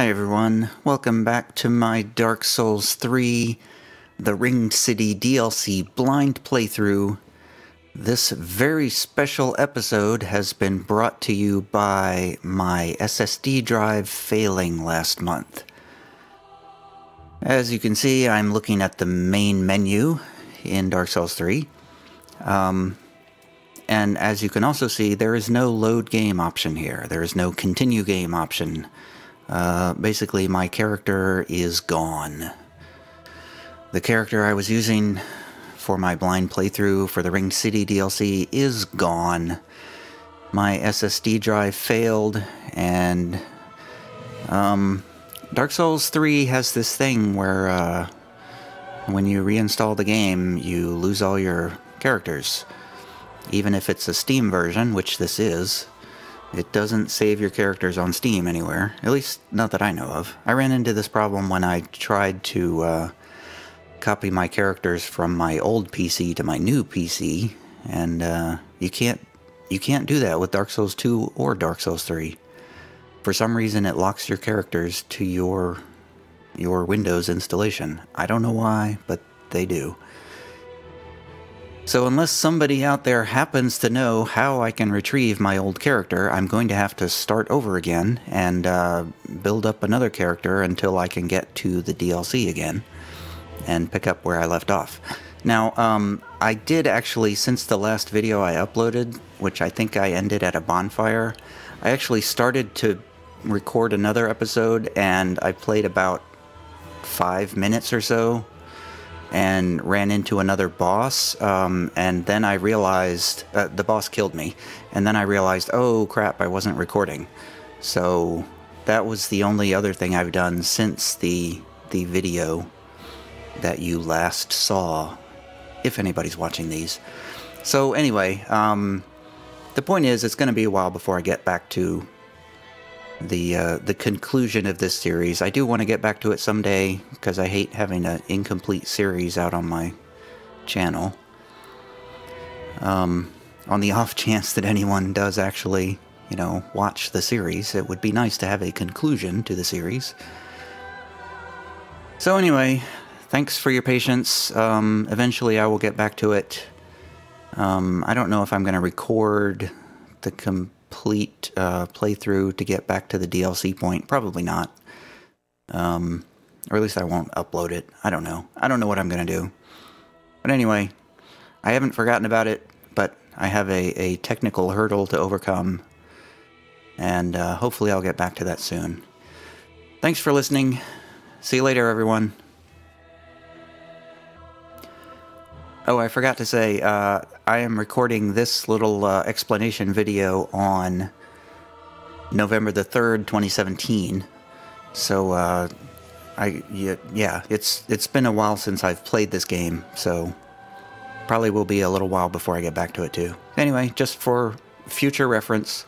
Hi everyone, welcome back to my Dark Souls 3 The Ringed City DLC blind playthrough. This very special episode has been brought to you by my SSD drive failing last month. As you can see, I'm looking at the main menu in Dark Souls 3. Um, and as you can also see, there is no load game option here. There is no continue game option. Uh, basically, my character is gone. The character I was using for my blind playthrough for the Ring City DLC is gone. My SSD drive failed, and um, Dark Souls 3 has this thing where uh, when you reinstall the game, you lose all your characters. Even if it's a Steam version, which this is, it doesn't save your characters on Steam anywhere. At least, not that I know of. I ran into this problem when I tried to uh, copy my characters from my old PC to my new PC, and uh, you can't you can't do that with Dark Souls 2 or Dark Souls 3. For some reason, it locks your characters to your your Windows installation. I don't know why, but they do. So unless somebody out there happens to know how I can retrieve my old character, I'm going to have to start over again and uh, build up another character until I can get to the DLC again and pick up where I left off. Now, um, I did actually, since the last video I uploaded, which I think I ended at a bonfire, I actually started to record another episode and I played about five minutes or so and ran into another boss. Um, and then I realized uh, the boss killed me. And then I realized, oh crap, I wasn't recording. So that was the only other thing I've done since the the video that you last saw, if anybody's watching these. So anyway, um, the point is, it's going to be a while before I get back to the uh, the conclusion of this series. I do want to get back to it someday because I hate having an incomplete series out on my channel. Um, on the off chance that anyone does actually, you know, watch the series, it would be nice to have a conclusion to the series. So anyway, thanks for your patience. Um, eventually I will get back to it. Um, I don't know if I'm going to record the com complete uh, playthrough to get back to the DLC point. Probably not. Um, or at least I won't upload it. I don't know. I don't know what I'm going to do. But anyway, I haven't forgotten about it, but I have a, a technical hurdle to overcome. And uh, hopefully I'll get back to that soon. Thanks for listening. See you later, everyone. Oh, I forgot to say, uh, I am recording this little uh, explanation video on November the 3rd, 2017. So, uh, I, yeah, it's, it's been a while since I've played this game, so probably will be a little while before I get back to it too. Anyway, just for future reference,